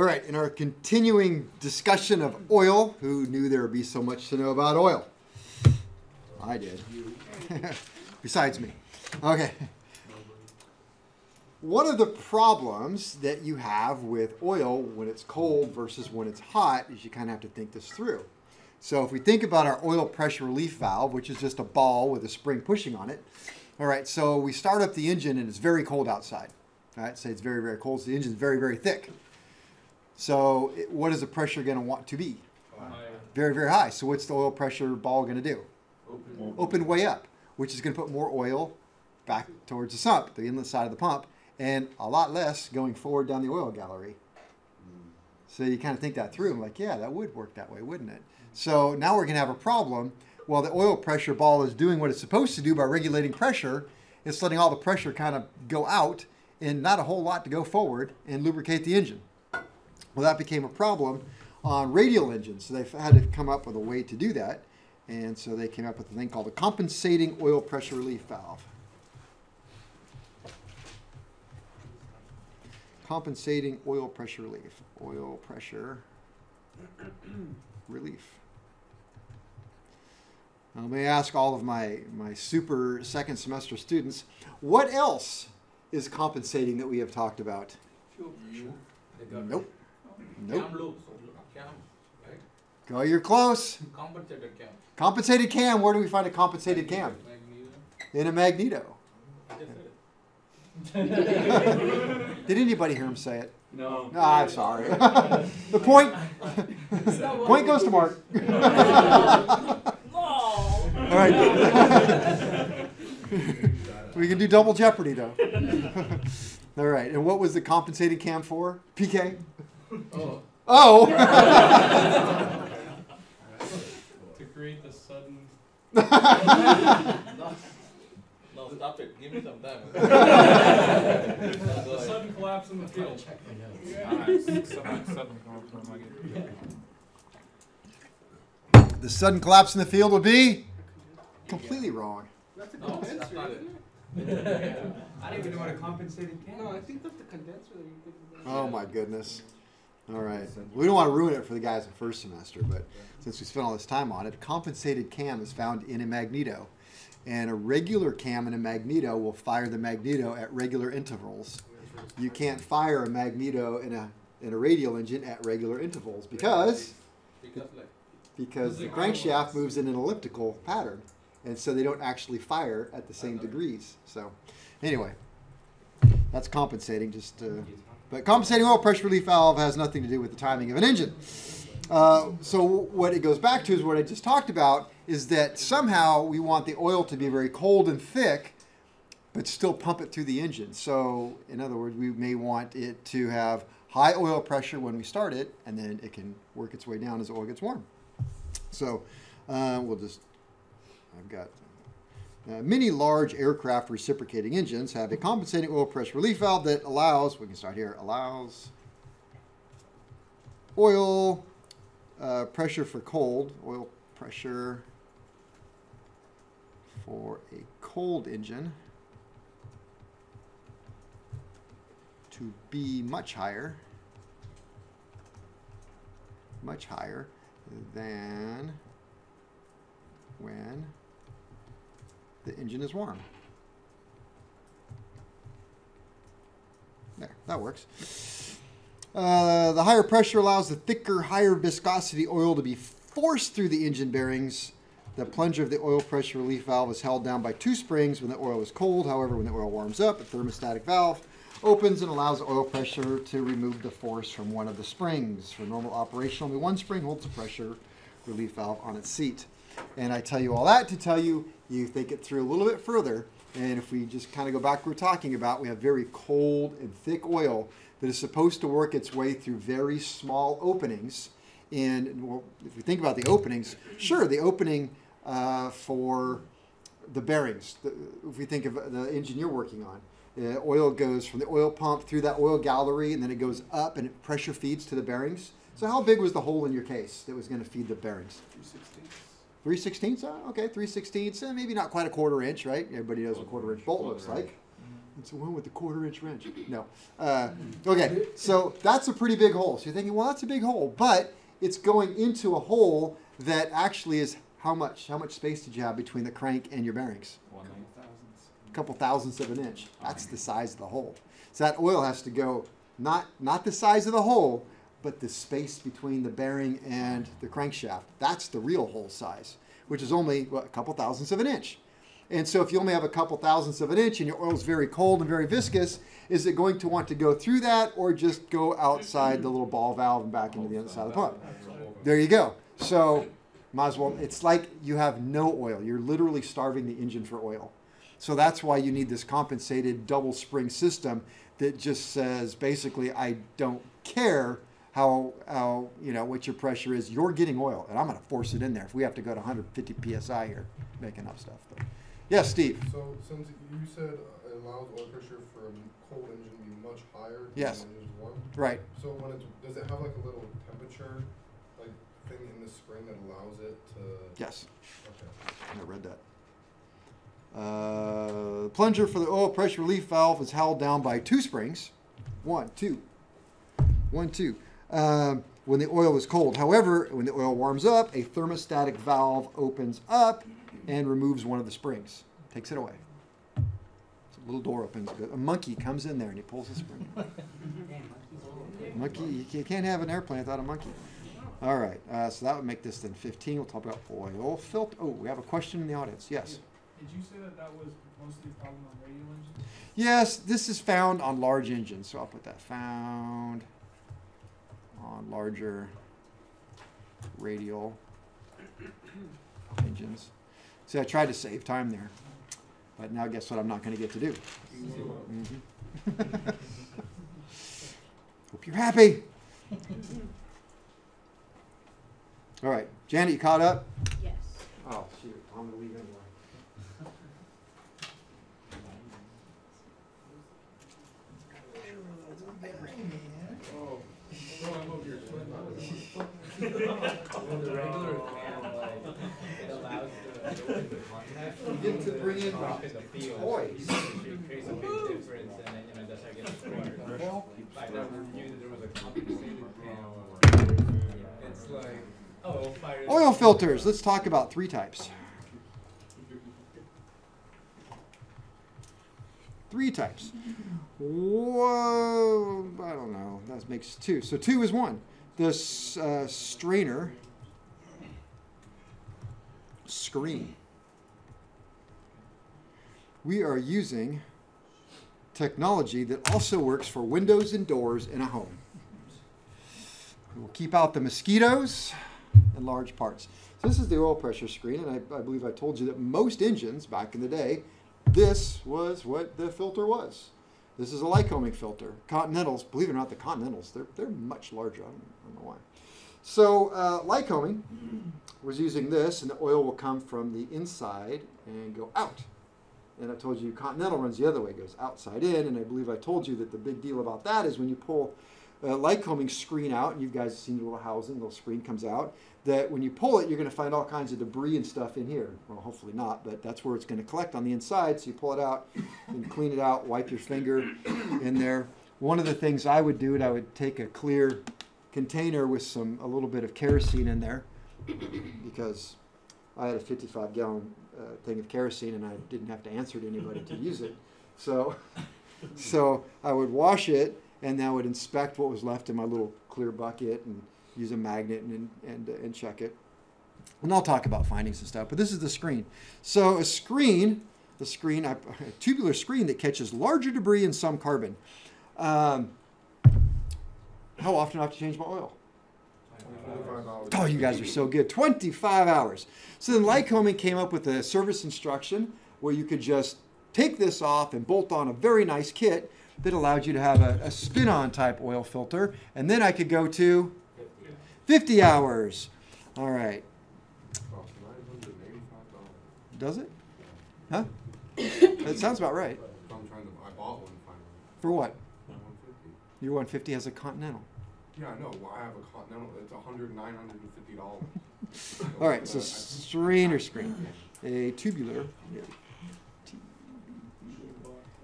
All right, in our continuing discussion of oil, who knew there would be so much to know about oil? I did. Besides me. Okay. One of the problems that you have with oil when it's cold versus when it's hot is you kind of have to think this through. So if we think about our oil pressure relief valve, which is just a ball with a spring pushing on it, all right, so we start up the engine and it's very cold outside. All right, say it's very, very cold, so the engine's very, very thick. So it, what is the pressure going to want to be? Very, very high. So what's the oil pressure ball going to do? Open. Open way up, which is going to put more oil back towards the sump, the inlet side of the pump, and a lot less going forward down the oil gallery. Mm. So you kind of think that through. I'm like, yeah, that would work that way, wouldn't it? So now we're going to have a problem. Well, the oil pressure ball is doing what it's supposed to do by regulating pressure. It's letting all the pressure kind of go out and not a whole lot to go forward and lubricate the engine. Well, that became a problem on radial engines. So they've had to come up with a way to do that. And so they came up with a thing called a compensating oil pressure relief valve. Compensating oil pressure relief. Oil pressure relief. Now, let me ask all of my, my super second semester students what else is compensating that we have talked about? Fuel pressure. They got Nope. Cam Nope. loops, cam, right? Go, you're close. Compensated cam. Compensated cam. Where do we find a compensated cam? Magnesium. In a magneto. I just said it. Did anybody hear him say it? No. No, I'm sorry. the point. point point goes to Mark. All right. we can do double jeopardy though. All right. And what was the compensated cam for? PK. Oh, Oh. To create the sudden. no, no, stop it. Give me some time. No, The go ahead. sudden collapse in the field. the sudden collapse in the field would be completely wrong. That's a No, that's not isn't it. it? I don't even know what a compensated cam No, I think that's the condenser that you could. Oh my goodness. All right. We don't want to ruin it for the guys in first semester, but since we spent all this time on it, a compensated cam is found in a magneto. And a regular cam in a magneto will fire the magneto at regular intervals. You can't fire a magneto in a in a radial engine at regular intervals because Because because the crankshaft moves in an elliptical pattern, and so they don't actually fire at the same degrees. So, anyway, that's compensating. Just, uh, but compensating oil pressure relief valve has nothing to do with the timing of an engine. Uh, so what it goes back to is what I just talked about is that somehow we want the oil to be very cold and thick, but still pump it through the engine. So in other words, we may want it to have high oil pressure when we start it, and then it can work its way down as the oil gets warm. So uh, we'll just, I've got uh, many large aircraft reciprocating engines have a compensating oil pressure relief valve that allows, we can start here, allows oil uh, pressure for cold, oil pressure for a cold engine to be much higher, much higher than when the engine is warm. There, that works. Uh, the higher pressure allows the thicker, higher viscosity oil to be forced through the engine bearings. The plunger of the oil pressure relief valve is held down by two springs when the oil is cold. However, when the oil warms up, a thermostatic valve opens and allows the oil pressure to remove the force from one of the springs. For normal operation, only one spring holds the pressure relief valve on its seat. And I tell you all that to tell you, you think it through a little bit further. And if we just kind of go back we're talking about, we have very cold and thick oil that is supposed to work its way through very small openings. And well, if we think about the openings, sure, the opening uh, for the bearings, the, if we think of the engine you're working on, the oil goes from the oil pump through that oil gallery and then it goes up and it pressure feeds to the bearings. So how big was the hole in your case that was going to feed the bearings? 3 sixteenths? Uh, okay, 3 sixteenths, uh, maybe not quite a quarter inch, right? Everybody knows what a quarter inch bolt looks like. It's the one with the quarter inch wrench. No. Uh, okay, so that's a pretty big hole. So you're thinking, well, that's a big hole, but it's going into a hole that actually is how much? How much space did you have between the crank and your bearings? One. A couple thousandths of an inch. That's the size of the hole. So that oil has to go not not the size of the hole, but the space between the bearing and the crankshaft. That's the real hole size, which is only what, a couple thousandths of an inch. And so if you only have a couple thousandths of an inch and your oil's very cold and very viscous, is it going to want to go through that or just go outside the little ball valve and back into the other side of the pump? There you go. So might as well it's like you have no oil. You're literally starving the engine for oil. So that's why you need this compensated double spring system that just says basically I don't care how how you know what your pressure is. You're getting oil, and I'm going to force it in there. If we have to go to 150 psi here, making up stuff. But, yes, Steve. So since you said it allows oil pressure for a cold engine to be much higher Yes. than when it's warm, Right. so when it's, does it have like a little temperature, like thing in the spring that allows it to? Yes. Okay. I read that. Uh, plunger for the oil pressure relief valve is held down by two springs. One, two. One, two. Um, when the oil is cold. However, when the oil warms up, a thermostatic valve opens up and removes one of the springs. Takes it away. So a little door opens. A monkey comes in there and he pulls the spring. monkey, you can't- can't have an airplane without a monkey. All right, uh, so that would make this then 15. We'll talk about oil filter. Oh, we have a question in the audience. Yes. Did you say that that was mostly a problem on radial engines? Yes, this is found on large engines, so I'll put that found on larger radial engines. See, I tried to save time there, but now guess what I'm not going to get to do? Mhm. Hope you're happy. All right, Janet, you caught up? Yes. Oh, shoot, I'm going to leave anyway. Oh, I'm over here sweating. The regular fan, like, it allows the. You get to bring in Off in the field. toys. It creates a big difference and then, you know, that's how I get sprayed. I never knew that there was a compensated pan. It's like, oh, fire. Oil filters. Let's talk about three types. Three types. Whoa, I don't know. That makes two. So two is one. This uh, strainer screen. We are using technology that also works for windows and doors in a home. It will keep out the mosquitoes and large parts. So this is the oil pressure screen, and I, I believe I told you that most engines back in the day, this was what the filter was. This is a Lycoming filter. Continentals, believe it or not, the Continentals, they're, they're much larger. I don't, I don't know why. So uh, Lycoming was using this, and the oil will come from the inside and go out. And I told you Continental runs the other way, goes outside in, and I believe I told you that the big deal about that is when you pull uh, Lycoming screen out, and you guys have seen the little housing, the little screen comes out, that when you pull it, you're going to find all kinds of debris and stuff in here. Well, hopefully not, but that's where it's going to collect on the inside. So you pull it out and clean it out, wipe your finger in there. One of the things I would do, it, I would take a clear container with some a little bit of kerosene in there because I had a 55 gallon uh, thing of kerosene and I didn't have to answer to anybody to use it. So, so I would wash it and then I would inspect what was left in my little clear bucket and use a magnet and and, uh, and check it. And I'll talk about findings and stuff. But this is the screen. So a screen, the screen, a tubular screen that catches larger debris and some carbon. Um, how often do I have to change my oil? Oh, you guys are so good. 25 hours. So then Lycoming came up with a service instruction where you could just take this off and bolt on a very nice kit that allowed you to have a, a spin-on type oil filter. And then I could go to 50 hours. All right. Costs $985. Does it? Huh? that sounds about right. So I'm trying to, I bought one finally. For what? 150. Your 150 has a Continental. Yeah, I know. Well, I have a Continental. It's a hundred, nine hundred and fifty dollars. All right, so strainer screen. A tubular. yeah.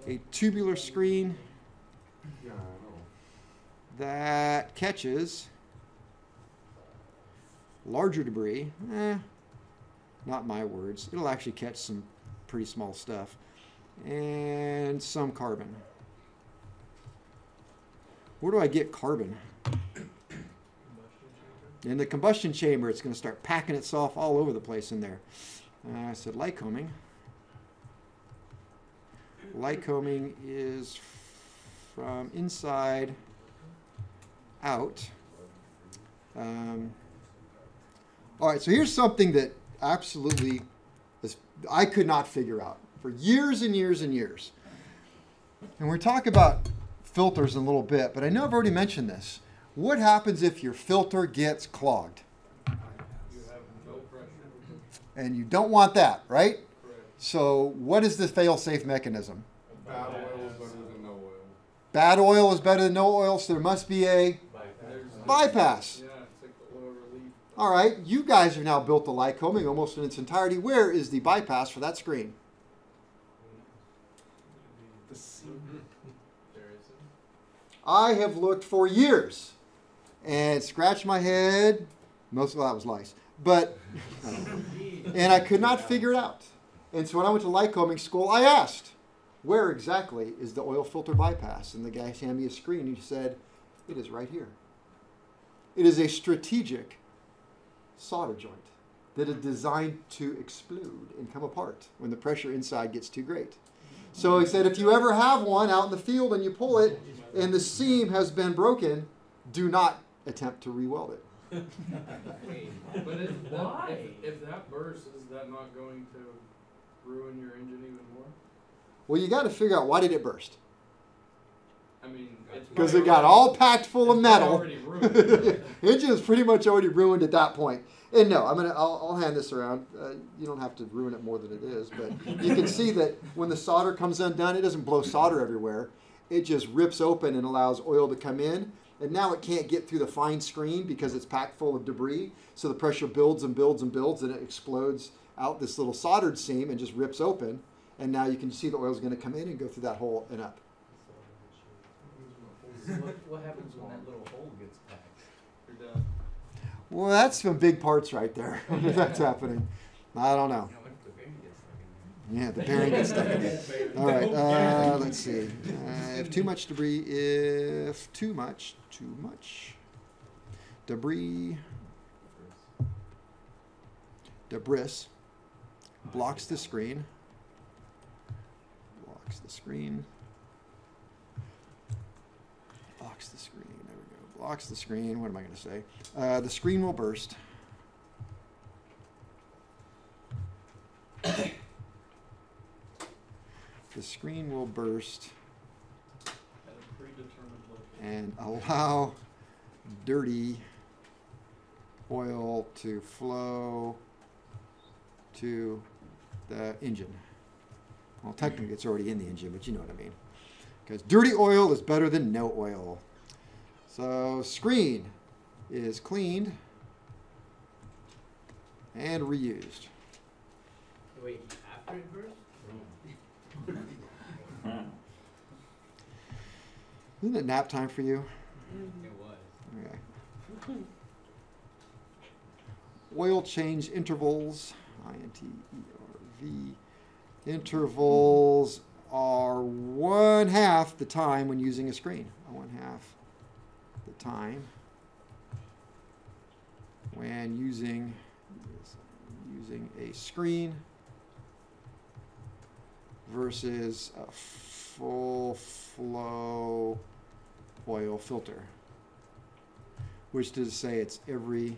a tubular screen Yeah, I know. that catches larger debris. Eh, not my words. It'll actually catch some pretty small stuff and some carbon. Where do I get carbon? In the combustion chamber, it's going to start packing itself all over the place in there. Uh, I said Lycoming. Lycoming is from inside out. Um, all right, so here's something that absolutely is, I could not figure out for years and years and years. And we're talking about filters in a little bit, but I know I've already mentioned this. What happens if your filter gets clogged? You no. And you don't want that, right? Correct. So, what is the fail safe mechanism? Bad oil is better than no oil. Bad oil is better than no oil, so there must be a There's bypass. Yeah, it's like the oil relief. All right, you guys have now built the Lycoming almost in its entirety. Where is the bypass for that screen? I have looked for years and scratched my head. Most of that was lice, but and I could not figure it out. And so when I went to Lycoming school, I asked, "Where exactly is the oil filter bypass?" And the guy handed me a screen. He said, "It is right here. It is a strategic solder joint that is designed to explode and come apart when the pressure inside gets too great." So he said, if you ever have one out in the field and you pull it and the seam has been broken, do not attempt to re-weld it. Wait, But if, that, Why? if, if that bursts, is that not going to ruin your engine even more? Well, you got to figure out why did it burst? I mean, Because it got all packed full of metal. already ruined. Engine is pretty much already ruined at that point. And no, I'm gonna. I'll, I'll hand this around. Uh, you don't have to ruin it more than it is, but you can see that when the solder comes undone, it doesn't blow solder everywhere. It just rips open and allows oil to come in. And now it can't get through the fine screen because it's packed full of debris. So the pressure builds and builds and builds, and it explodes out this little soldered seam and just rips open. And now you can see the oil is going to come in and go through that hole and up. What, what happens when that little hole gets packed? Well, that's some big parts right there. that's happening. I don't know. You know, what if the bearing gets stuck in there? Yeah, the bearing gets stuck in there. All right, uh, let's see. Uh, if too much debris, if too much, too much debris, debris blocks the screen, blocks the screen, blocks the screen. There we go. Blocks the screen. What am I going to say? Uh, the screen will burst. The screen will burst At a predetermined location. and allow dirty oil to flow to the engine. Well, technically, it's already in the engine, but you know what I mean. Because dirty oil is better than no oil. So, screen is cleaned and reused. Wait, after it bursts? Hmm. Isn't it nap time for you? Mm-hmm. It was. Okay. Oil change intervals, I N T E R V. Intervals are one half the time when using a screen. One half the time when using using a screen versus a full flow oil filter which does say it's every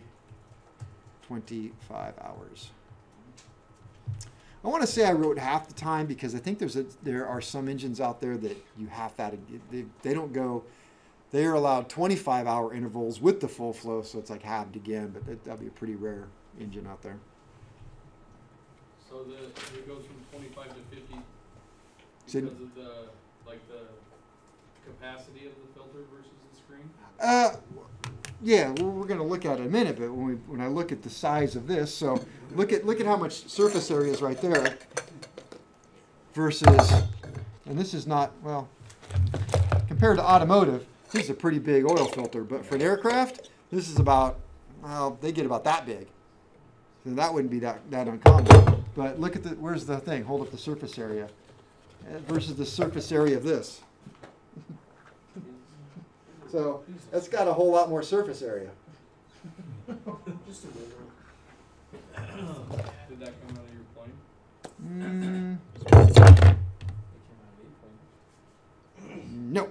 25 hours. I want to say I wrote half the time because I think there's a, there are some engines out there that you have that they, they don't go they are allowed 25 hour intervals with the full flow so it's like halved again but that, that'd be a pretty rare engine out there. So the, it goes from twenty-five to fifty So- because of the, like the capacity of the filter versus the screen? Uh, yeah, well, we're going to look at it in a minute, but when we when I look at the size of this, so look at look at how much surface area is right there versus, and this is not well compared to automotive. This is a pretty big oil filter, but for an aircraft, this is about well, they get about that big. So that wouldn't be that, that uncommon. But look at the where's the thing? Hold up the surface area versus the surface area of this. So that's got a whole lot more surface area. Just a little. Did that come out of your plane? Mm, It came out of eight point. no.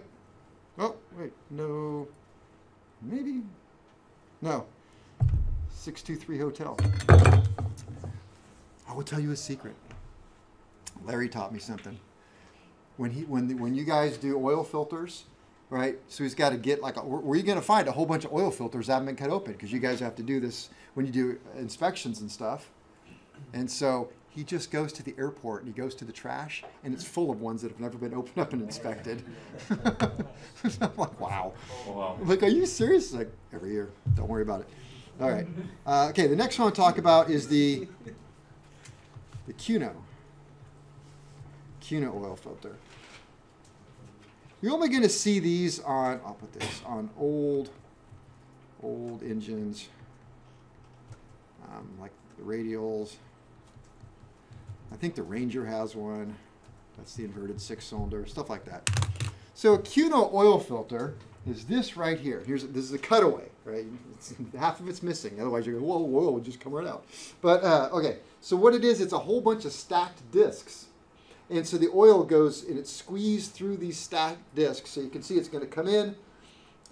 Oh wait, no. Maybe. No. Six two three hotel. I will tell you a secret. Larry taught me something. When he when the, when you guys do oil filters, right? So he's got to get like a, where you going to find a whole bunch of oil filters that haven't been cut open because you guys have to do this when you do inspections and stuff. And so he just goes to the airport and he goes to the trash and it's full of ones that have never been opened up and inspected. I'm like, wow. Wow. I'm like, are you serious? Like, every year. Don't worry about it. All right. Uh, okay, the next one I'll talk about is the the Cuno. Cuno oil filter. You're only going to see these on, I'll put this, on old, old engines, um, like the radials. I think the Ranger has one. That's the inverted six cylinder, stuff like that. So a Cuno oil filter is this right here. Here's this is a cutaway, right? It's, half of it's missing. Otherwise, you're going, whoa, whoa, just come right out. But uh, okay, so what it is, it's a whole bunch of stacked discs. And so the oil goes and it's squeezed through these stacked discs. So you can see it's going to come in.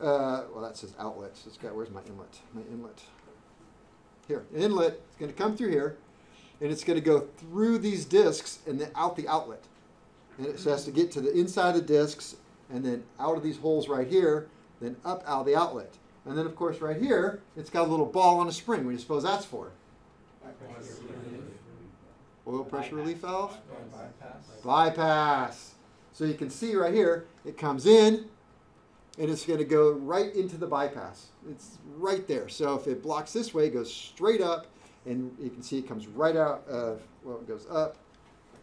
Uh, well, that says outlet. So it's got, where's my inlet? My inlet. Here, inlet. It's going to come through here. And it's going to go through these discs and then out the outlet. And it has to get to the inside of the discs and then out of these holes right here, then up out of the outlet. And then, of course, right here, it's got a little ball on a spring. What do you suppose that's for? Oil pressure relief valve? Bypass. So you can see right here, it comes in and it's going to go right into the bypass. It's right there. So if it blocks this way, it goes straight up and you can see it comes right out of, well, it goes up.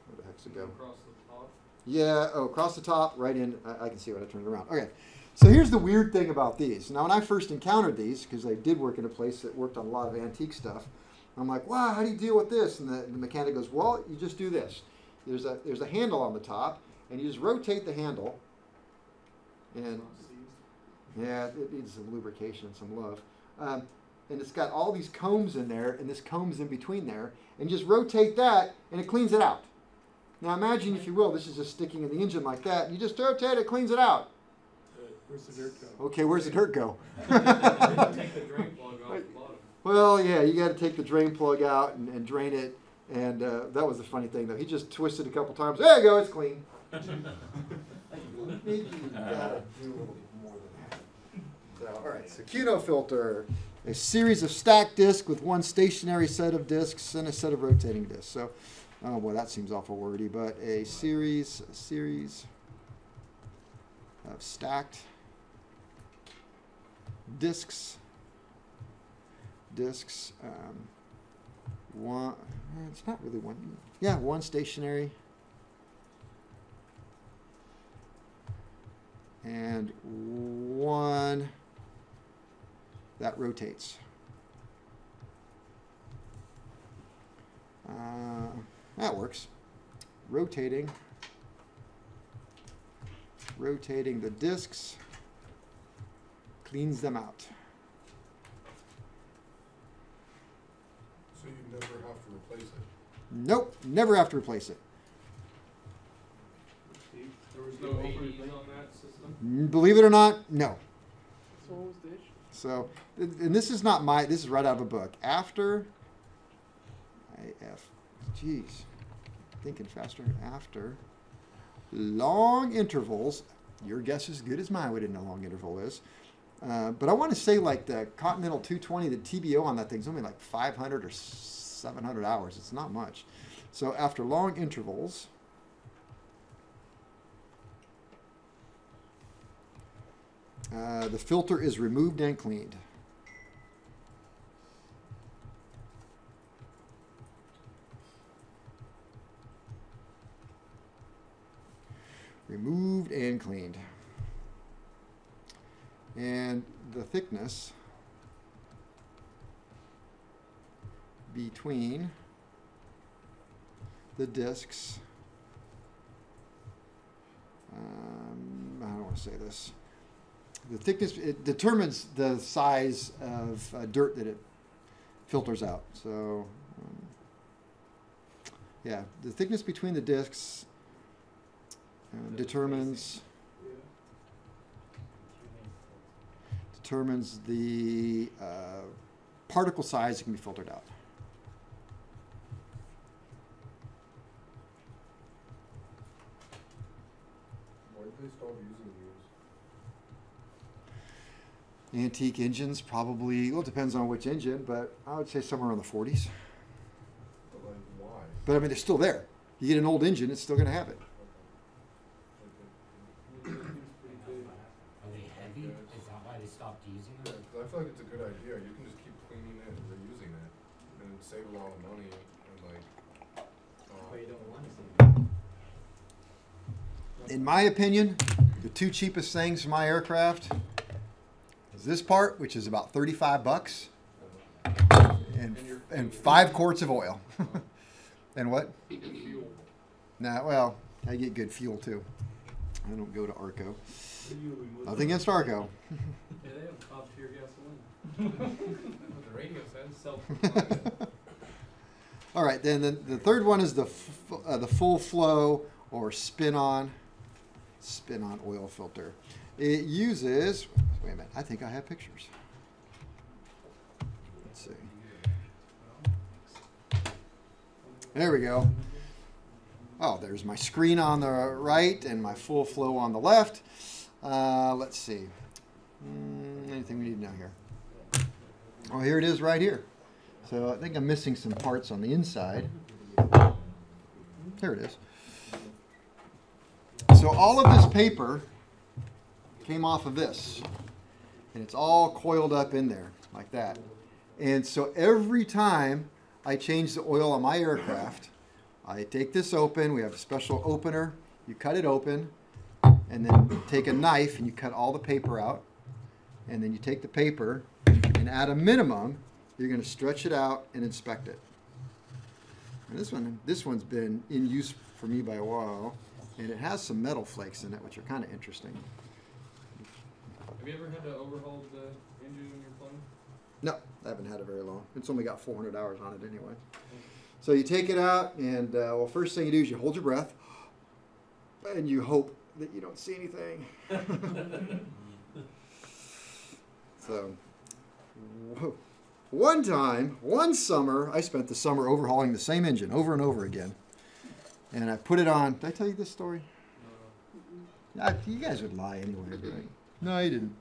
Where the heck's it go? Across the top? Yeah, oh, across the top, right in. I, I can see when I turn it around. Okay, so here's the weird thing about these. Now, when I first encountered these, because I did work in a place that worked on a lot of antique stuff, I'm like, wow, how do you deal with this? And the, the mechanic goes, well, you just do this. There's a there's a handle on the top, and you just rotate the handle, and yeah, it needs some lubrication, and some love. Um, and it's got all these combs in there, and this comb's in between there, and you just rotate that, and it cleans it out. Now imagine, if you will, this is just sticking in the engine like that. You just rotate it, cleans it out. Where's the dirt go? Okay, where's the dirt go? Take the drain plug off the bottom. Well, yeah, you got to take the drain plug out and, and drain it. And uh, that was the funny thing, though. He just twisted a couple times. There you go, it's clean. Maybe you gotta do a little more than that. So, all right, so Cuno filter, a series of stacked discs with one stationary set of discs and a set of rotating discs. So, oh boy, that seems awful wordy, but a series, a series of stacked discs, discs. Um, one, uh, it's not really one. Yeah, one stationary. and one that rotates. Uh, that works. Rotating. Rotating the discs cleans them out. So you never have to replace it. Nope, never have to replace it. There was no ADs on that system? Believe it or not, no. So what was the issue? So, th- and this is not my, this is right out of a book. After, IF, geez, thinking faster, after long intervals, your guess is as good as mine, what a long interval is. Uh, but I want to say like the Continental 220, the TBO on that thing thing's only like 500 or 700 hours. It's not much. So after long intervals, uh, the filter is removed and cleaned. removed and cleaned. And the thickness between the discs. Um, I don't want to say this. The thickness it determines the size of uh, dirt that it filters out. So, um, yeah, the thickness between the discs uh, determines determines the uh, particle size that can be filtered out. Antique engines, probably, well, it depends on which engine, but I would say somewhere in the 40s. But like, why? But I mean, they're still there. You get an old engine, it's still going to have it. Are they heavy? Is that why they stopped using Yeah, I feel like it's a good idea. You can just keep cleaning it and reusing it, and save a lot of money. And like, uh, But you don't want to. In my opinion, the two cheapest things for my aircraft is this part, which is about 35 bucks, and, And your and fuel. five quarts of oil. and what? And fuel. Nah, well, I get good fuel too. I don't go to Arco. Nothing against Arco. Yeah, they have top tier gasoline. What the radio says. Self. All right, then the, the third one is the f- uh, the full flow or spin on spin on oil filter. It uses wait a minute, I think I have pictures. Let's see. There we go. Oh, there's my screen on the right and my full flow on the left. Uh, let's see. Mm, anything we need to know here? Oh, here it is right here. So I think I'm missing some parts on the inside. There it is. So all of this paper came off of this. And it's all coiled up in there like that. And so every time I change the oil on my aircraft, I take this open. We have a special opener. You cut it open and then take a knife and you cut all the paper out. And then you take the paper and at a minimum, you're going to stretch it out and inspect it. And this one, this one's been in use for me by a while, and it has some metal flakes in it, which are kind of interesting. Have you ever had to overhaul the engine in your plane? No, I haven't had it very long. It's only got 400 hours on it anyway. So you take it out, and uh, well, first thing you do is you hold your breath, and you hope that you don't see anything. so, whoa. one time, one summer, I spent the summer overhauling the same engine over and over again, and I put it on. Did I tell you this story? Uh, you guys would lie anyway, right? No, you didn't.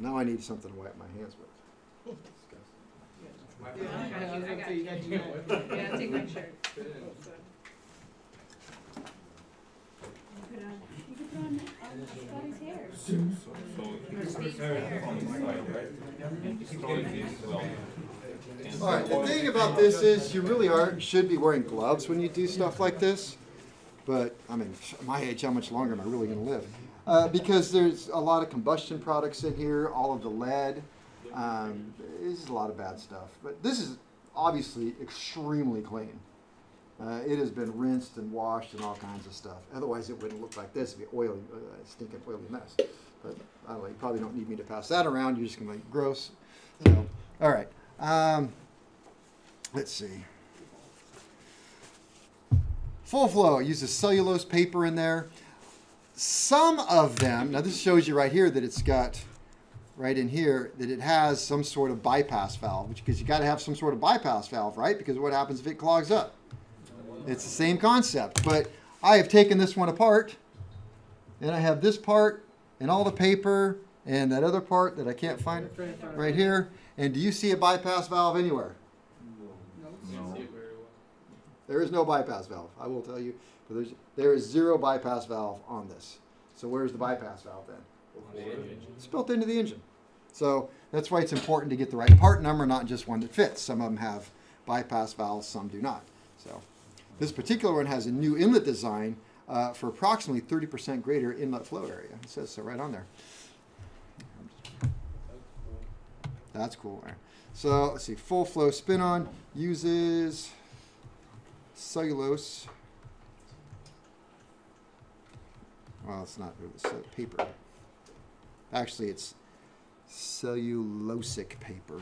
Now I need something to wipe my hands with. Yeah, I got you, I got you. got to know it. Yeah, take my shirt. You put on, you could put on, on Scotty's hair. Steve's hair. All right, the thing about this is you really are should be wearing gloves when you do stuff like this. But I mean, my age, how much longer am I really going to live? Uh, because there's a lot of combustion products in here, all of the lead. Um, is a lot of bad stuff. But this is obviously extremely clean. Uh, it has been rinsed and washed and all kinds of stuff. Otherwise, it wouldn't look like this. It'd be oily, uh, stinking oily mess. But I don't know, you probably don't need me to pass that around. You're just going to be gross. So, all right. Um, let's see. Full flow uses cellulose paper in there. Some of them, now this shows you right here that it's got, right in here, that it has some sort of bypass valve, which because you got to have some sort of bypass valve, right? Because what happens if it clogs up? It's the same concept, but I have taken this one apart, and I have this part and all the paper and that other part that I can't find right here. And do you see a bypass valve anywhere? Can't see it very well. There is no bypass valve. I will tell you. But there's, there is zero bypass valve on this. So where's the bypass valve then? The. It's built into the engine. So that's why it's important to get the right part number, not just one that fits. Some of them have bypass valves, some do not. So this particular one has a new inlet design uh, for approximately 30% greater inlet flow area. It says so right on there. That's cool. So let's see. Full flow spin on uses cellulose. Well, it's not. It's paper. Actually, it's cellulosic paper.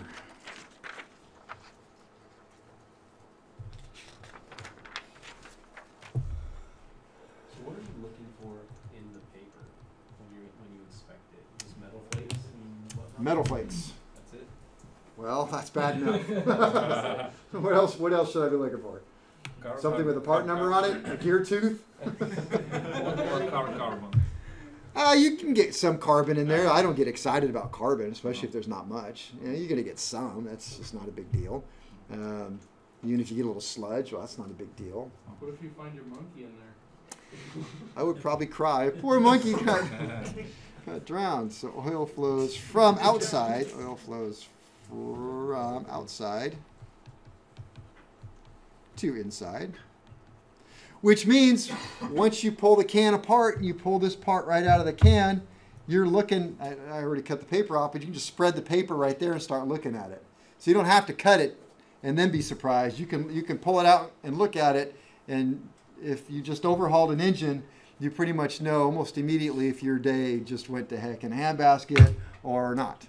So what are you looking for in the paper when you, when you inspect it? Just metal flakes and? Metal flakes. That's it? Well, that's bad enough. what else? What else should I be looking for? Something with a part number on it, a gear tooth. Or car- carbon. Uh, you can get some carbon in there. I don't get excited about carbon, especially if there's not much. You know, you're gonna get some. That's just not a big deal. Um, even if you get a little sludge, well, that's not a big deal. What if you find your monkey in there? I would probably cry. Poor monkey got, got drowned. So oil flows from outside. Oil flows from outside to inside. Which means once you pull the can apart, and you pull this part right out of the can, you're looking, I, I already cut the paper off, but you can just spread the paper right there and start looking at it. So you don't have to cut it and then be surprised. You can, you can pull it out and look at it and if you just overhauled an engine, you pretty much know almost immediately if your day just went to heck in a handbasket or not.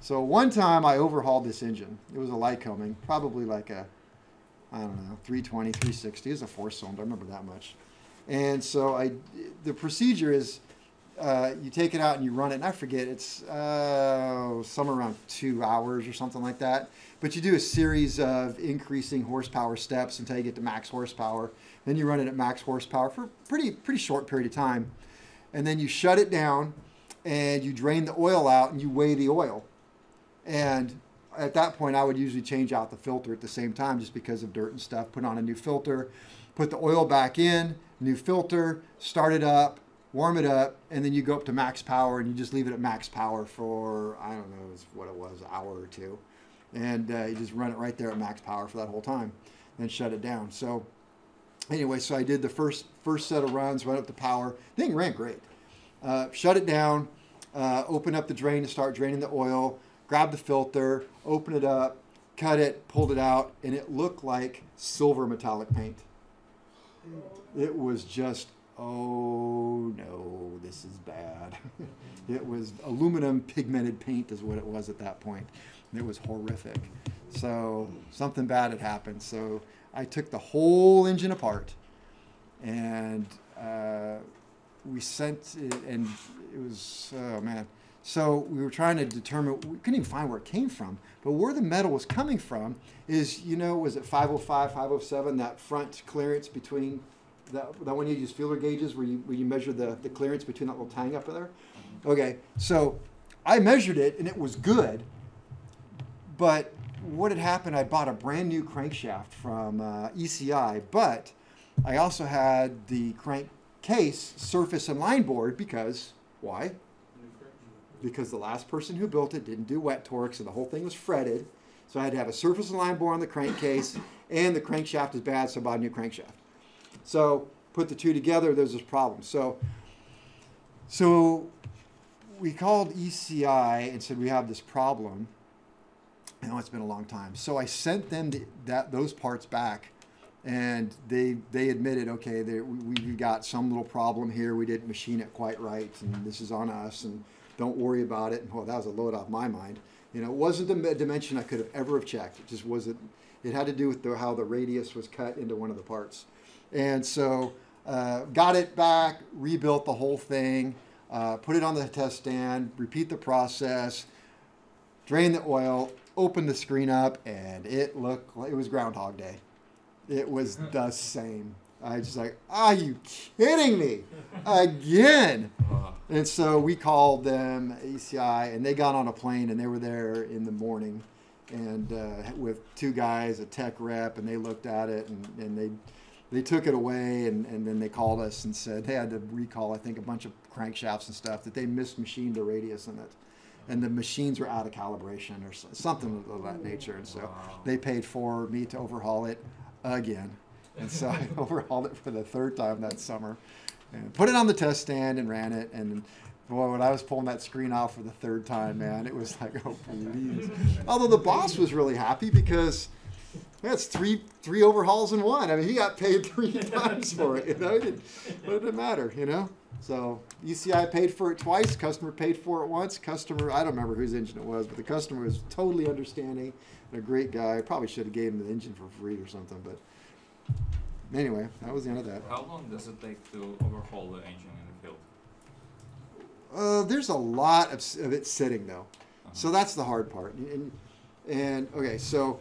So one time I overhauled this engine. It was a Lycoming, probably like a, I don't know, 320, 360. is a four cylinder. I remember that much. And so I, the procedure is, uh, you take it out and you run it, and I forget it's uh, somewhere around two hours or something like that. But you do a series of increasing horsepower steps until you get to max horsepower. Then you run it at max horsepower for a pretty pretty short period of time, and then you shut it down, and you drain the oil out and you weigh the oil. And at that point, I would usually change out the filter at the same time just because of dirt and stuff. Put on a new filter, put the oil back in, new filter, start it up, warm it up, and then you go up to max power and you just leave it at max power for, I don't know what it was, an hour or two. And uh, you just run it right there at max power for that whole time and shut it down. So, anyway, so I did the first first set of runs, went up to power. Thing ran great. Uh, shut it down, uh, open up the drain to start draining the oil, grab the filter, opened it up, cut it, pulled it out, and it looked like silver metallic paint. It was just, oh no, this is bad. it was aluminum pigmented paint, is what it was at that point. And it was horrific. So something bad had happened. So I took the whole engine apart and uh, we sent it, and it was, oh man. So we were trying to determine, we couldn't even find where it came from, but where the metal was coming from is, you know, was it 505, 507, that front clearance between, that, that one you use feeler gauges where you, where you measure the, the clearance between that little tang up there? Okay, so I measured it and it was good, but what had happened, I bought a brand new crankshaft from uh, ECI, but I also had the crankcase surface and line bored because, why? Because the last person who built it didn't do wet torque, so the whole thing was fretted. So I had to have a surface and line bore on the crankcase, and the crankshaft is bad, so I bought a new crankshaft. So put the two together, there's this problem. So, so we called ECI and said we have this problem. I know it's been a long time. So I sent them the, that those parts back, and they they admitted, okay, we, we got some little problem here. We didn't machine it quite right, and this is on us. And don't worry about it. And, Well, that was a load off my mind. You know, it wasn't a dimension I could have ever have checked. It just wasn't. It had to do with the, how the radius was cut into one of the parts, and so uh, got it back, rebuilt the whole thing, uh, put it on the test stand, repeat the process, drain the oil, open the screen up, and it looked like it was Groundhog Day. It was the same. I was just like, are you kidding me? Again. And so we called them ECI, and they got on a plane, and they were there in the morning, and uh, with two guys, a tech rep, and they looked at it, and, and they they took it away, and, and then they called us and said they had to recall, I think, a bunch of crankshafts and stuff that they mismachined the radius in it, and the machines were out of calibration or something of that nature, and so they paid for me to overhaul it again. And so I overhauled it for the third time that summer, and put it on the test stand and ran it. And boy, when I was pulling that screen off for the third time, man, it was like, oh please. Although the boss was really happy because that's three three overhauls in one. I mean, he got paid three times for it. You know, it didn't, what did it matter? You know. So ECI paid for it twice. Customer paid for it once. Customer, I don't remember whose engine it was, but the customer was totally understanding and a great guy. Probably should have gave him the engine for free or something. But anyway, that was the end of that. How long does it take to overhaul the engine in the field? Uh, there's a lot of, of it sitting though, so Uh-huh. that's the hard part. And, and okay, so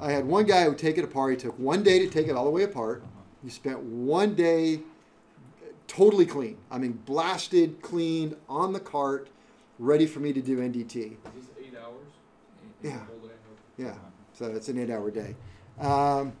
I had one guy who would take it apart. He took one day to take it all the way apart. Uh-huh. He spent one day totally clean. I mean, blasted, cleaned on the cart, ready for me to do NDT. Is this eight hours? Yeah. Whole day? Yeah, so it's an eight-hour day. Um,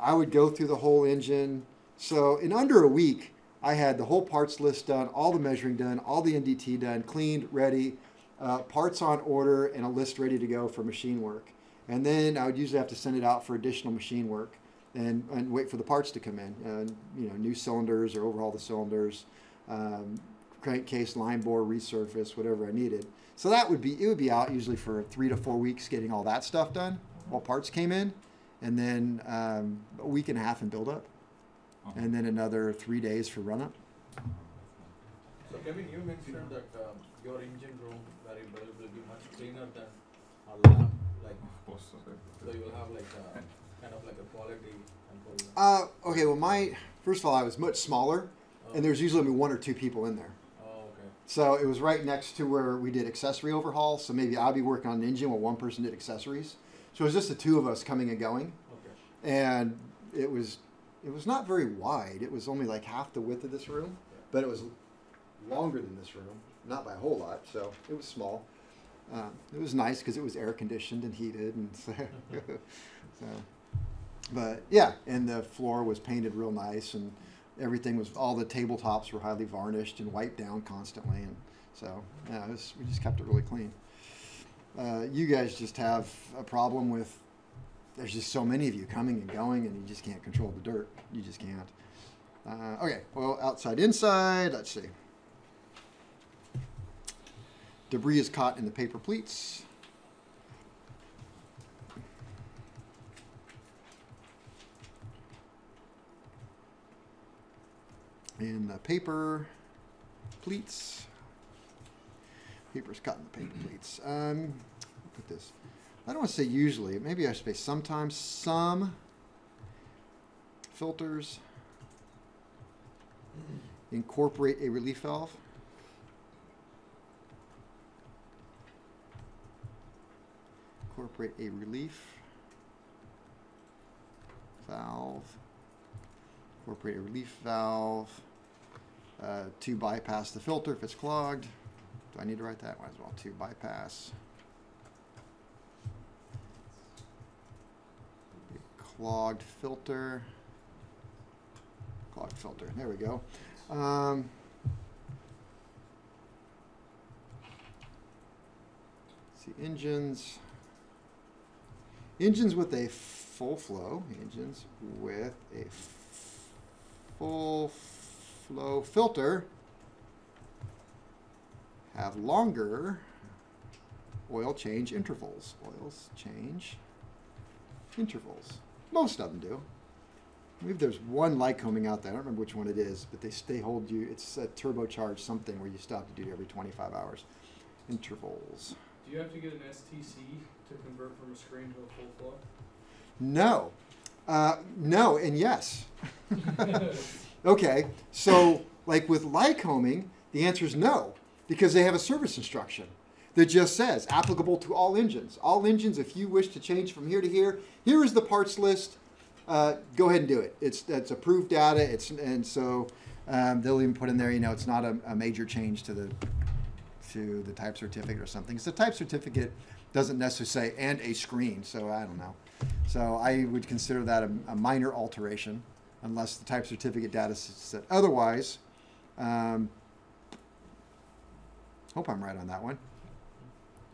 I would go through the whole engine. So in under a week, I had the whole parts list done, all the measuring done, all the NDT done, cleaned, ready, uh, parts on order, and a list ready to go for machine work. And then I would usually have to send it out for additional machine work and, and wait for the parts to come in. Uh, you know, new cylinders or overhaul the cylinders, um, crankcase, line bore, resurface, whatever I needed. So that would be it would be out usually for three to four weeks getting all that stuff done while parts came in, and then um, a week and a half in build up, Uh-huh. and then another three days for run up. So Kevin, you mentioned that um, your engine room variable will be much cleaner than a lab, like, Most of it. so you will have like a, kind of like a quality control. Uh, okay, well my first of all I was much smaller, Oh, and there's usually only one or two people in there. Oh, okay. So it was right next to where we did accessory overhaul. So maybe I'd be working on an engine while one person did accessories. So it was just the two of us coming and going. Okay. and it was it was not very wide. It was only like half the width of this room, but it was longer than this room, not by a whole lot. So it was small. Um, it was nice because it was air conditioned and heated, and so, so. But yeah, and the floor was painted real nice, and everything was all the tabletops were highly varnished and wiped down constantly, and so yeah, it was, we just kept it really clean. Uh, you guys just have a problem with there's just so many of you coming and going, and you just can't control the dirt. You just can't. Uh, okay, well, outside, inside, let's see. Debris is caught in the paper pleats. In the paper pleats. Paper's caught in the paper pleats. Um, at this. I don't want to say usually. Maybe I should say sometimes. Some filters incorporate a relief valve. Incorporate a relief valve. Incorporate a relief valve uh, to bypass the filter if it's clogged. I need to write that? Might as well. To bypass. clogged filter. Clogged filter. There we go. Um, see engines. Engines with a full flow. Engines with a full flow filter have longer oil change intervals. Oils change intervals. Most of them do. Maybe there's one Lycoming out there. I don't remember which one it is, but they they hold you. It's a turbocharged something where you stop to do every 25 hours. Intervals. Do you have to get an STC to convert from a screen to a full flow? No, uh, no, and yes. okay, so like with Lycoming, the answer is no because they have a service instruction that just says applicable to all engines. All engines, if you wish to change from here to here, here is the parts list. Uh, go ahead and do it. It's that's approved data. It's and so um, they'll even put in there. You know, it's not a, a major change to the to the type certificate or something. Because the type certificate doesn't necessarily say and a screen. So I don't know. So I would consider that a, a minor alteration, unless the type certificate data said otherwise. Um, hope I'm right on that one.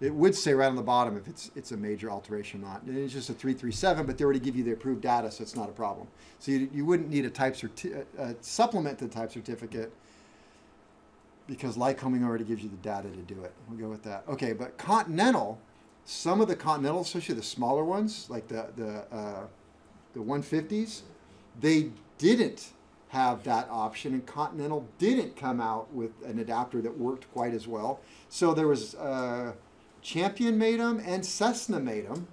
it would say right on the bottom if it's it's a major alteration or not. And it's just a 337, but they already give you the approved data, so it's not a problem. So you, you wouldn't need a type certi- a, supplement to the type certificate because Lycoming already gives you the data to do it. We'll go with that. Okay, but Continental, some of the Continental, especially the smaller ones, like the the uh, the 150s, they didn't have that option, and Continental didn't come out with an adapter that worked quite as well. So there was uh, Champion made them and Cessna made them.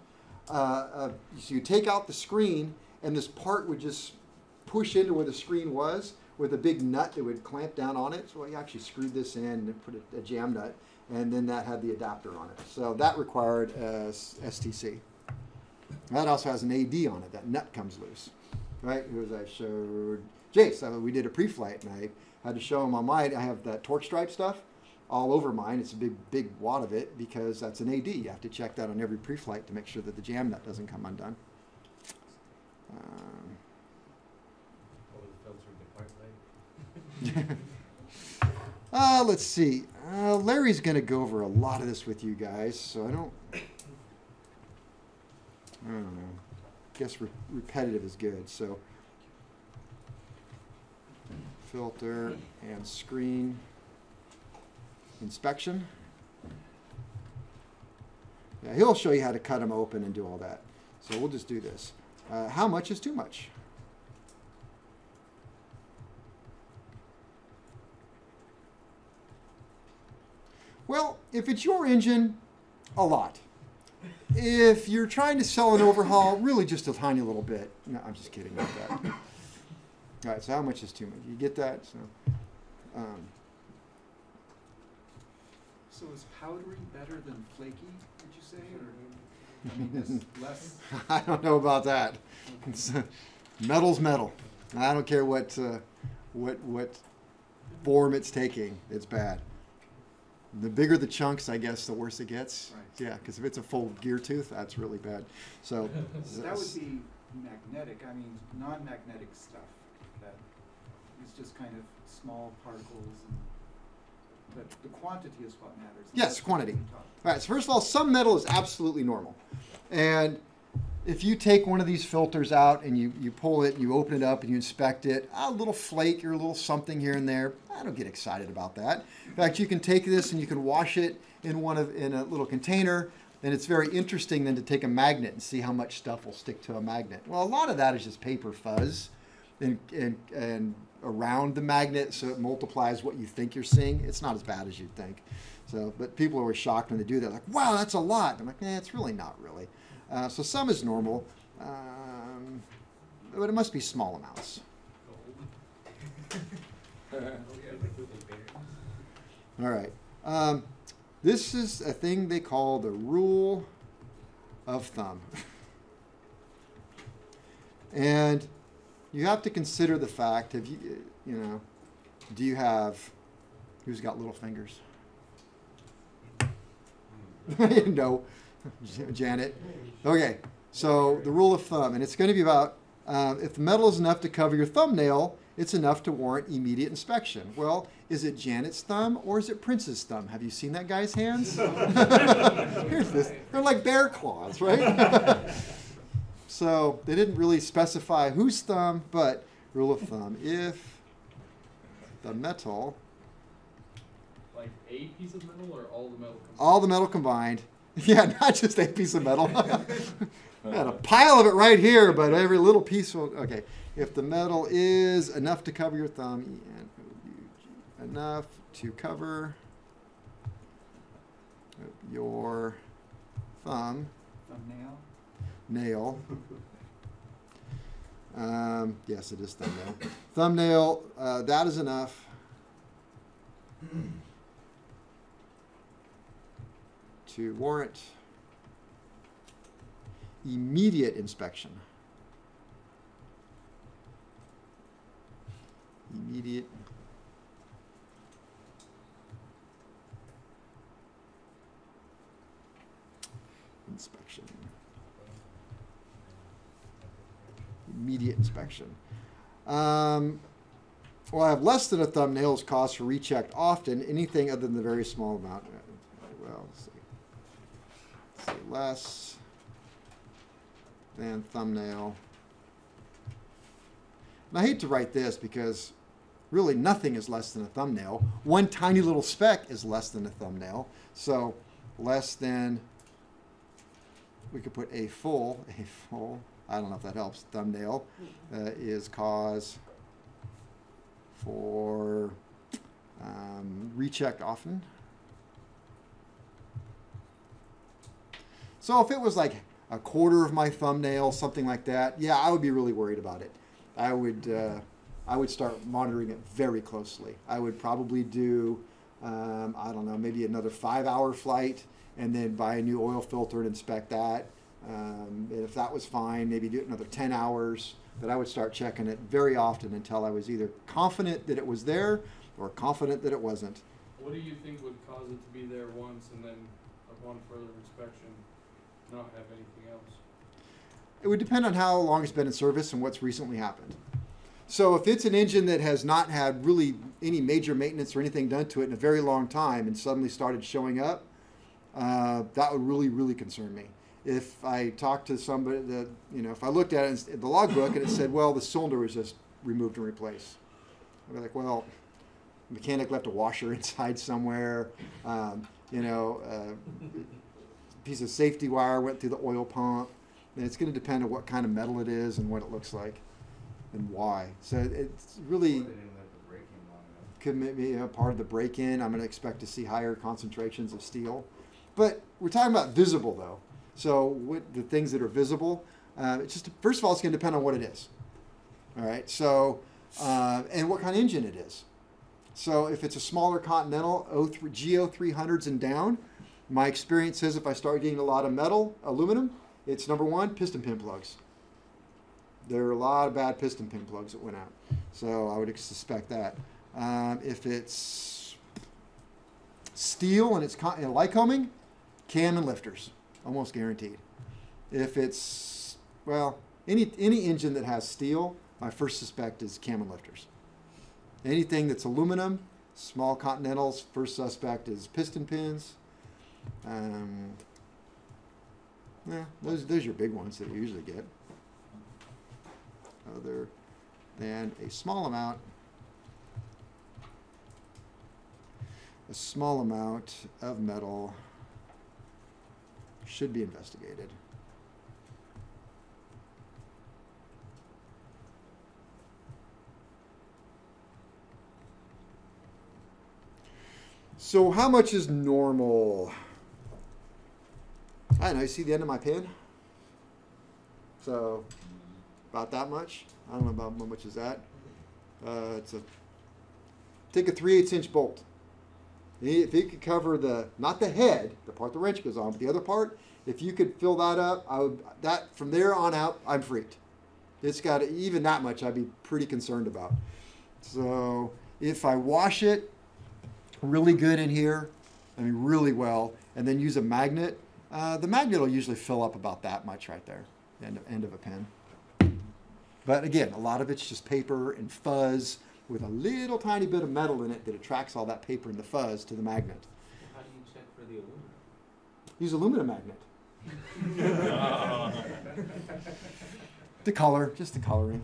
Uh, uh, so you take out the screen, and this part would just push into where the screen was with a big nut that would clamp down on it. So he actually screwed this in and put a, a jam nut, and then that had the adapter on it. So that required uh, s- STC. That also has an AD on it. That nut comes loose, right? Was I showed Jace. uh, we did a pre-flight, and I had to show him on mine. I have that torque stripe stuff all over mine. It's a big, big wad of it because that's an AD. You have to check that on every pre-flight to make sure that the jam nut doesn't come undone. Um, Over the filter depart light. Uh, let's see. Uh, Larry's going to go over a lot of this with you guys, so I don't. I don't know. Guess re- repetitive is good. So, filter and screen inspection. Yeah, he'll show you how to cut them open and do all that. So we'll just do this. Uh, how much is too much? Well, if it's your engine, a lot. If you're trying to sell an overhaul, really just a tiny little bit. No, I'm just kidding about that. All right, so how much is too much? You get that? So, um, So is powdery better than flaky, would you say, or, I mean, is less, I don't know about that. It's, uh, metal's metal. I don't care what uh, what what form it's taking. It's bad. The bigger the chunks, I guess, the worse it gets. Right. Yeah, because if it's a full gear tooth, that's really bad. So that would be magnetic, I mean, non-magnetic stuff, is just kind of small particles and, but the quantity is what matters. Yes, quantity. All right, so first of all, some metal is absolutely normal. And if you take one of these filters out and you, you pull it, you open it up and you inspect it, a little flake or a little something here and there, I don't get excited about that. In fact, you can take this and you can wash it in one of in a little container. And it's very interesting then to take a magnet and see how much stuff will stick to a magnet. Well, a lot of that is just paper fuzz and, and, and around the magnet so it multiplies what you think you're seeing. It's not as bad as you'd think. So, but people are always shocked when they do that. Like, wow, that's a lot. I'm like, eh, it's really not really. Uh, so some is normal, um, but it must be small amounts. All right. Um, this is a thing they call the rule of thumb. and you have to consider the fact have you, you know, do you have, who's got little fingers? no. Janet. Okay, so the rule of thumb, and it's going to be about uh, if the metal is enough to cover your thumbnail, it's enough to warrant immediate inspection. Well, is it Janet's thumb or is it Prince's thumb? Have you seen that guy's hands? Here's this. They're like bear claws, right? So they didn't really specify whose thumb, but rule of thumb, if the metal, Like a piece of metal or all the metal? combined? all the metal combined, yeah, not just a piece of metal. Got a pile of it right here, but every little piece will. Okay, if the metal is enough to cover your thumb, enough to cover your thumb Thumbnail, nail. Um, yes, it is thumbnail. thumbnail. Uh, that is enough. to warrant immediate inspection. Immediate inspection. Immediate inspection. Um, well, I have less than a thumbnail's cost for rechecked often. Anything other than the very small amount. uh, Well, let's see. say less than thumbnail. And I hate to write this because really nothing is less than a thumbnail. One tiny little speck is less than a thumbnail. So less than, we could put a full, a full, I don't know if that helps, thumbnail uh, is cause for um, recheck often. So if it was like a quarter of my thumbnail, something like that, yeah, I would be really worried about it. I would, uh, I would start monitoring it very closely. I would probably do, um, I don't know, maybe another five-hour flight, and then buy a new oil filter and inspect that. Um, and if that was fine, maybe do it another 10 hours. But I would start checking it very often until I was either confident that it was there or confident that it wasn't. What do you think would cause it to be there once and then upon further inspection, not have anything else? It would depend on how long it's been in service and what's recently happened. So if it's an engine that has not had really any major maintenance or anything done to it in a very long time and suddenly started showing up, uh, that would really, really concern me. If I talked to somebody that, you know, if I looked at it in the logbook and it said, well, the cylinder was just removed and replaced, I'd be like, well, the mechanic left a washer inside somewhere, um, you know, uh, piece of safety wire went through the oil pump. And it's going to depend on what kind of metal it is and what it looks like and why. So it's really could be a part of the break-in. I'm going to expect to see higher concentrations of steel, but we're talking about visible though. So the things that are visible, uh, it's just first of all, it's going to depend on what it is. All right. So uh, and what kind of engine it is. So if it's a smaller Continental O3, GO300s and down, my experience is if I start getting a lot of metal, aluminum, it's number one, piston pin plugs. There are a lot of bad piston pin plugs that went out. So I would suspect that. Um, if it's steel and it's con- and Lycoming, and lifters, almost guaranteed. If it's, well, any, any engine that has steel, my first suspect is cam lifters. Anything that's aluminum, small continentals, first suspect is piston pins. Um, yeah, those those are your big ones that you usually get. Other than a small amount, a small amount of metal should be investigated. So how much is normal? I don't know. You see the end of my pin? So about that much. I don't know about how much is that. Uh, it's a take a 3 8 inch bolt. If you could cover the not the head, the part the wrench goes on, but the other part, if you could fill that up, I would that from there on out, I'm freaked. It's got even that much. I'd be pretty concerned about. So if I wash it really good in here, I mean really well, and then use a magnet, uh, the magnet will usually fill up about that much right there, end of, end of a pin. But again, a lot of it's just paper and fuzz with a little tiny bit of metal in it that attracts all that paper and the fuzz to the magnet. How do you check for the aluminum? Use aluminum magnet. the color, just the coloring.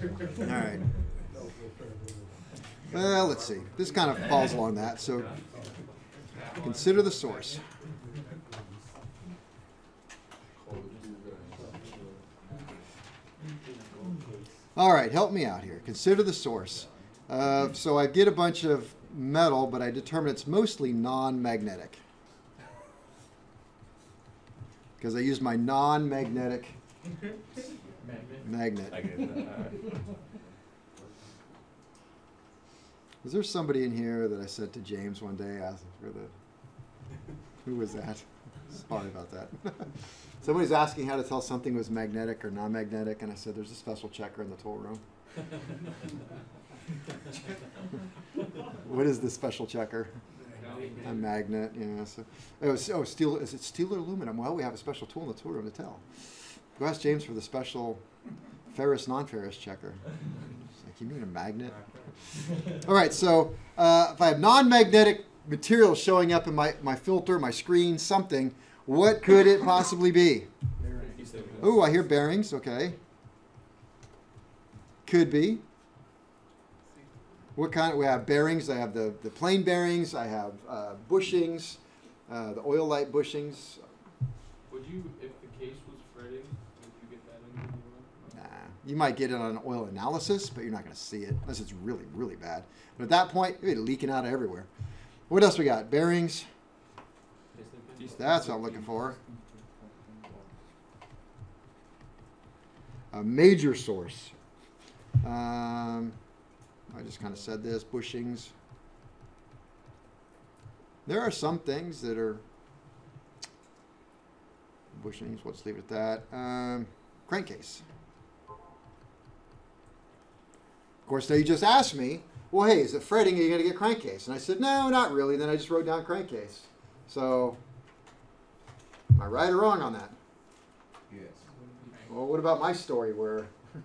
All right. Well, let's see. This kind of falls along that. So consider the source. All right, help me out here. Consider the source. Uh, so I get a bunch of metal, but I determine it's mostly non-magnetic. Because I use my non-magnetic magnet. Was there somebody in here that I said to James one day, asking for the, who was that? Sorry about that. Somebody's asking how to tell something was magnetic or non-magnetic, and I said, there's a special checker in the tool room. what is the special checker? A magnet, yeah. So, oh, s- oh, steel. Is it steel or aluminum? Well, we have a special tool in the tool room to tell. Go ask James for the special ferrous non-ferrous checker. It's like, You mean a magnet? All right, so uh, if I have non-magnetic material showing up in my, my filter, my screen, something, what could it possibly be? Oh, I hear bearings. Okay. Could be. What kind? we have bearings. I have the, the plain bearings. I have uh, bushings, uh, the oil light bushings. Would you, if the case was fretting, would you get that in the one? Nah, you might get it on an oil analysis, but you're not going to see it unless it's really, really bad. But at that point, it'd be leaking out of everywhere. What else we got? Bearings. That's what I'm looking for. A major source. Um, I just kind of said this bushings. There are some things that are bushings. Let's leave it at that. Um, crankcase. Of course, they just asked me, well, hey, is it fretting? Are you going to get crankcase? And I said, no, not really. Then I just wrote down crankcase. So, am I right or wrong on that? Yes. Well, what about my story where Yeah,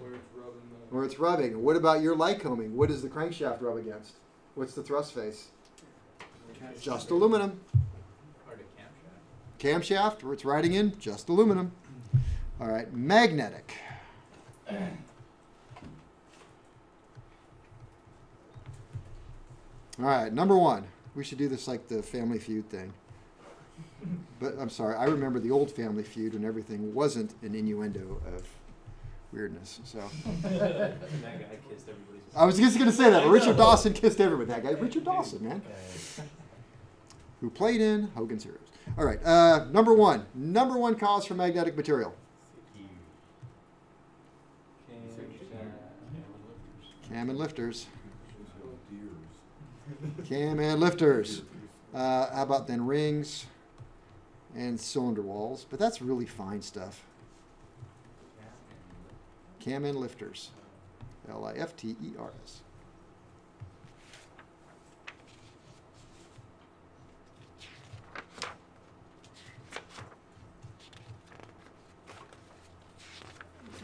where it's rubbing the. where it's rubbing? What about your Lycoming? What does the crankshaft rub against? What's the thrust face? Just aluminum. Part of camshaft. Camshaft, where it's riding in, just aluminum. All right, magnetic. All right, number one. We should do this like the Family Feud thing. But I'm sorry, I remember the old Family Feud and everything wasn't an innuendo of weirdness. So that guy kissed everybody's. I was just going to say that. but Richard Dawson kissed everybody. That guy, Richard Dawson, man, who played in Hogan's Heroes. All right, uh, number one. Number one cause for magnetic material. Cam and lifters. Cam and lifters. Uh, how about then rings and cylinder walls? But that's really fine stuff. Cam and lifters. L I F T E R S.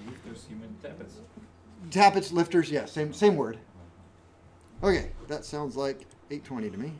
Lifters, you mean tappets? Tappets, lifters, yeah, same same word. Okay, that sounds like 820 to me.